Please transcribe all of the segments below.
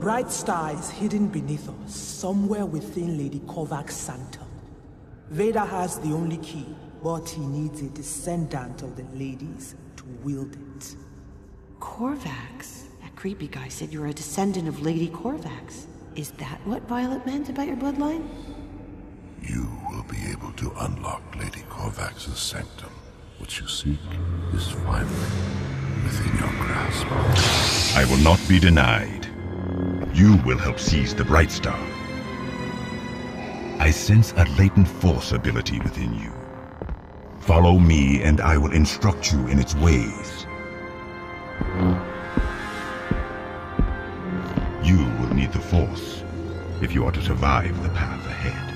bright star is hidden beneath us, somewhere within Lady Corvax's sanctum. Vader has the only key, but he needs a descendant of the ladies to wield it. Corvax? That creepy guy said you're a descendant of Lady Corvax. Is that what Violet meant about your bloodline? You will be able to unlock Lady Corvax's sanctum. What you seek is finally within your grasp. I will not be denied. You will help seize the Bright Star. I sense a latent force ability within you. Follow me and I will instruct you in its ways. You will need the force if you are to survive the path ahead.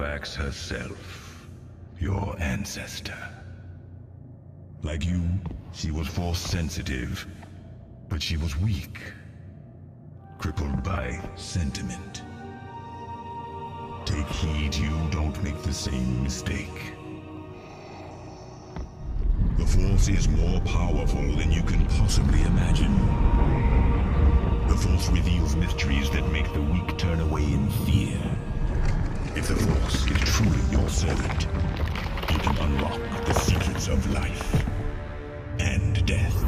Lady herself, your ancestor. Like you, she was force sensitive, but she was weak, crippled by sentiment. Take heed you don't make the same mistake. The Force is more powerful than you can possibly imagine. The Force reveals mysteries that make the weak turn away in fear. Servant, you can unlock the secrets of life and death.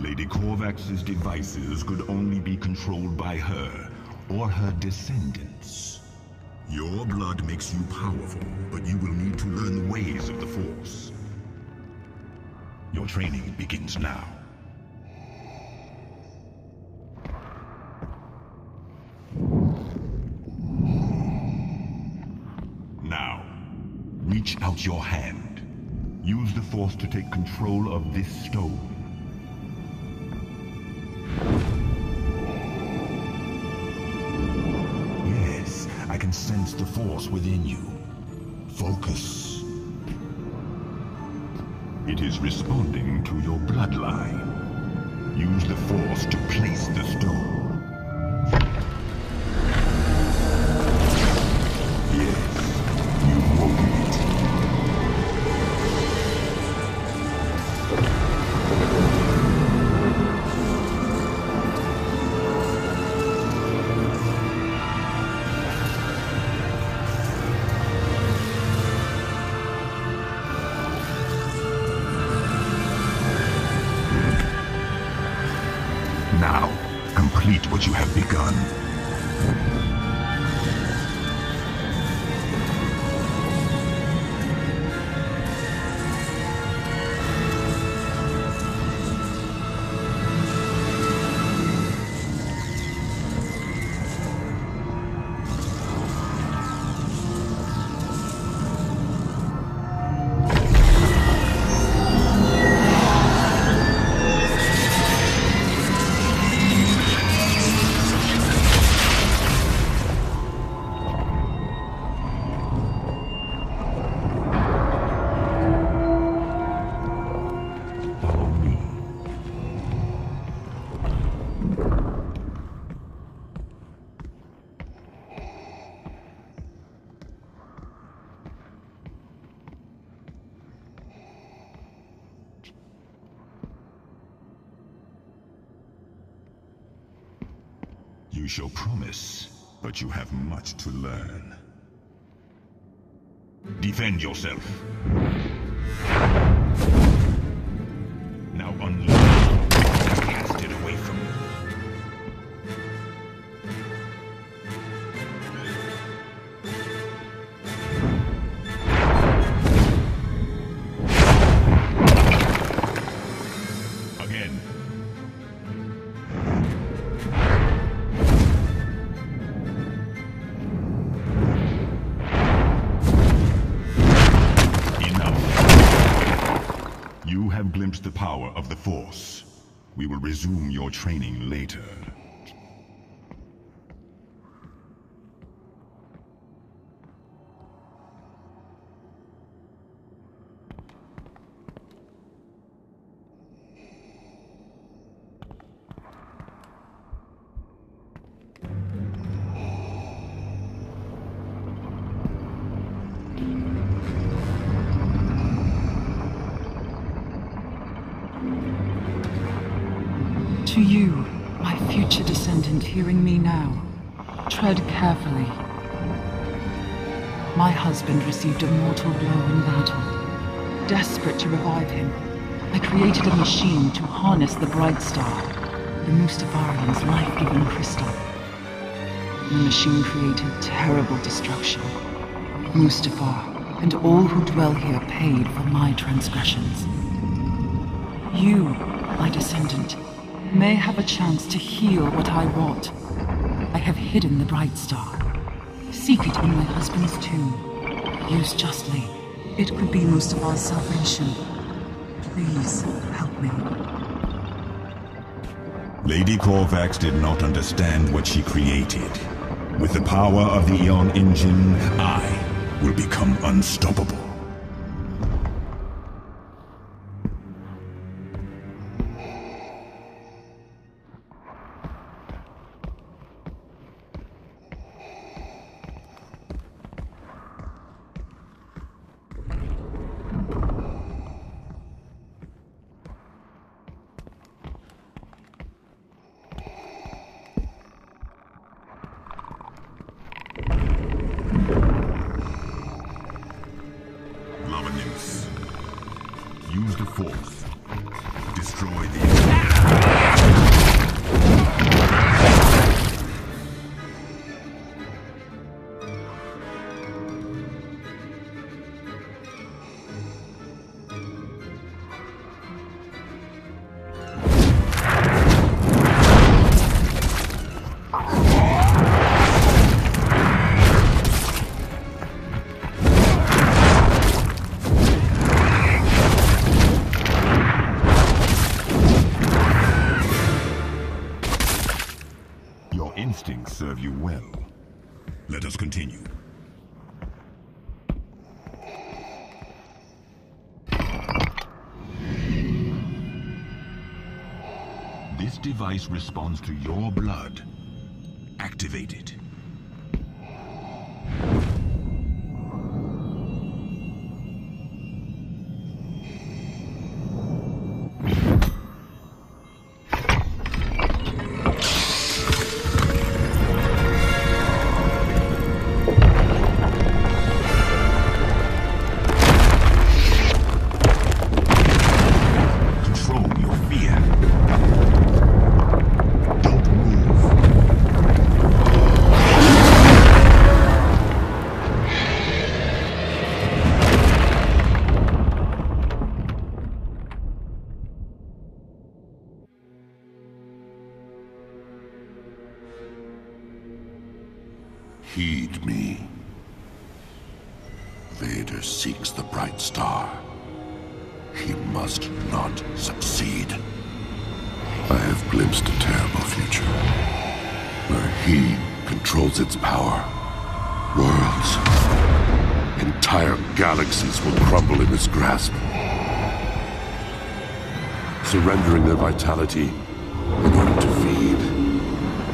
Lady Corvax's devices could only be controlled by her or her descendants. Your blood makes you powerful, but you will need to learn the ways of the Force. Your training begins. Now, out your hand. Use the Force to take control of this stone. Yes, I can sense the Force within you. Focus. It is responding to your bloodline. Use the Force to place the stone. Show promise, but you have much to learn. Defend yourself. We will resume your training later. Hearing me now, tread carefully. My husband received a mortal blow in battle. Desperate to revive him, I created a machine to harness the Bright Star, the Mustafarian's life-giving crystal. The machine created terrible destruction. Mustafar and all who dwell here paid for my transgressions. You, my descendant, may have a chance to heal what I want. I have hidden the Bright Star. Seek it in my husband's tomb. Use justly, it could be most of our salvation. Please, help me. Lady Corvax did not understand what she created. With the power of the Eon engine, I will become unstoppable. This device responds to your blood. Activate it. Heed me. Vader seeks the bright star. He must not succeed. I have glimpsed a terrible future where he controls its power. Worlds, entire galaxies will crumble in his grasp. Surrendering their vitality in order to feed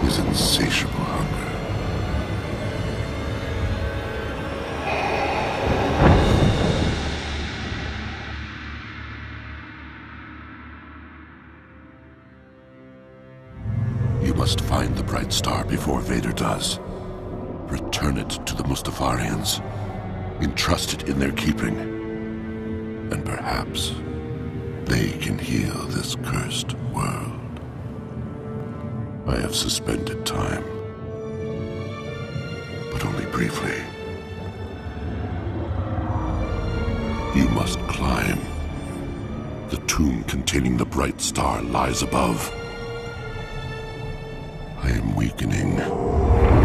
his insatiable star before Vader does. Return it to the Mustafarians. Entrust it in their keeping. And perhaps they can heal this cursed world. I have suspended time. But only briefly. You must climb. The tomb containing the bright star lies above. I am weakening.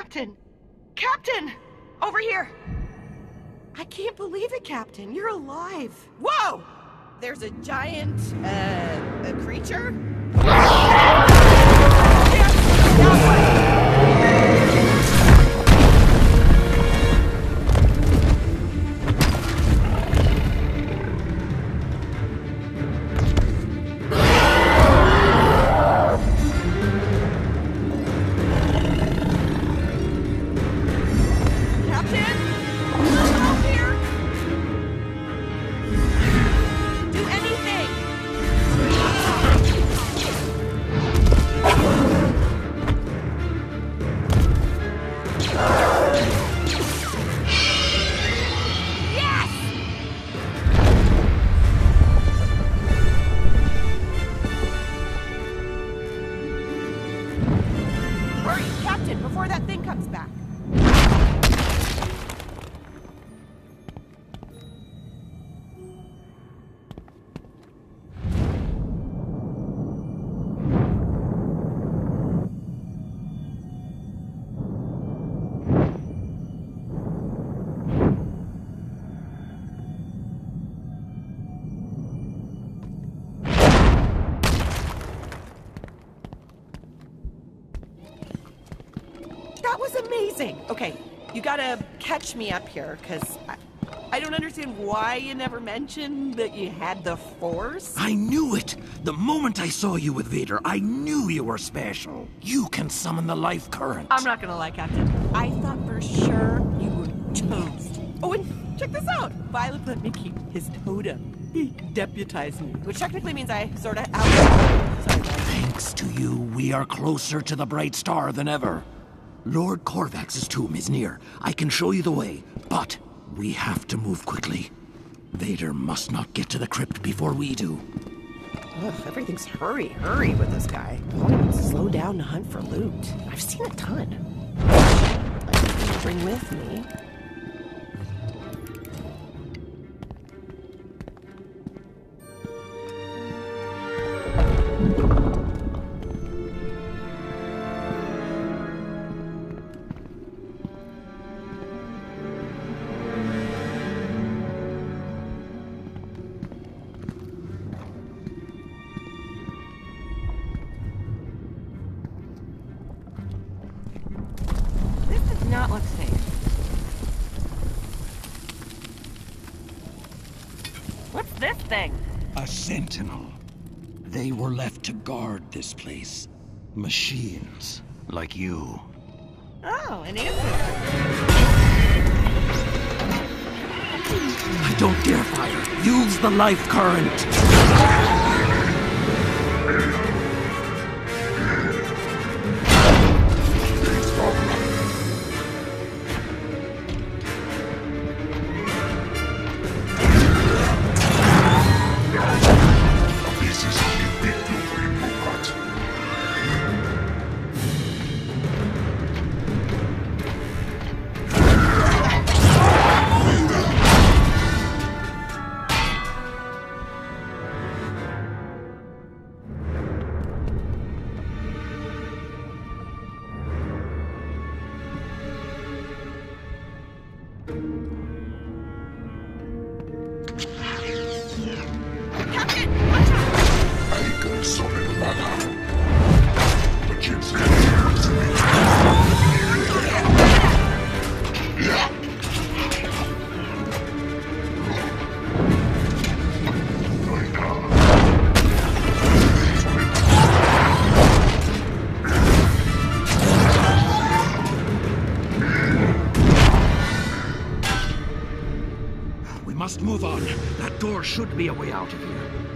Captain! Captain! Over here! I can't believe it, Captain. You're alive. Whoa! There's a giant, uh, a creature? Amazing. Okay, you gotta catch me up here, because I, I don't understand why you never mentioned that you had the Force. I knew it! The moment I saw you with Vader, I knew you were special. You can summon the life current. I'm not gonna lie, Captain. I thought for sure you were toast. Oh, and check this out. Violet let me keep his totem. He deputized me, which technically means I sort of out. Thanks to you, we are closer to the bright star than ever. Lord Corvax's tomb is near. I can show you the way, but we have to move quickly. Vader must not get to the crypt before we do. Ugh, everything's hurry, hurry with this guy. Slow down to hunt for loot. I've seen a ton. I bring with me. This does not look safe. What's this thing? A sentinel. They were left to guard this place. Machines like you. Oh, an answer. I don't dare fire. Use the life current. Move on. That door should be a way out of here.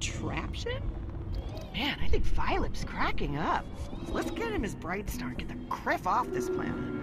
Contraption? Man, I think Philip's cracking up. Let's get him his bright star and get the criff off this planet.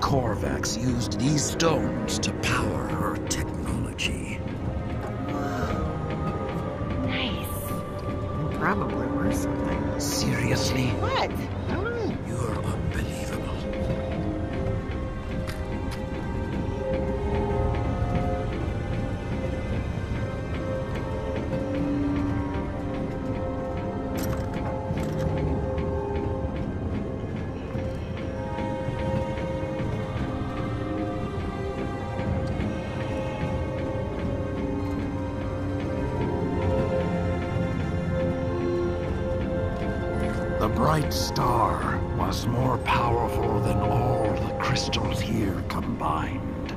Lady Corvax used these stones to power her technology. Whoa. Nice. Probably worth something. Seriously? What? Bright star was more powerful than all the crystals here combined.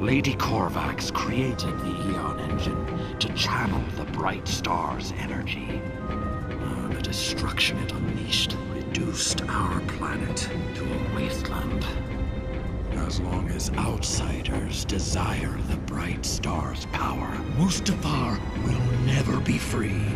Lady Corvax created the Eon engine to channel the bright star's energy. Uh, the destruction it unleashed reduced our planet to a wasteland. As long as outsiders desire the bright star's power, Mustafar will never be free.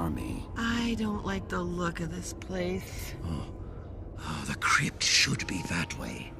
Army. I don't like the look of this place. Oh, oh the crypt should be that way.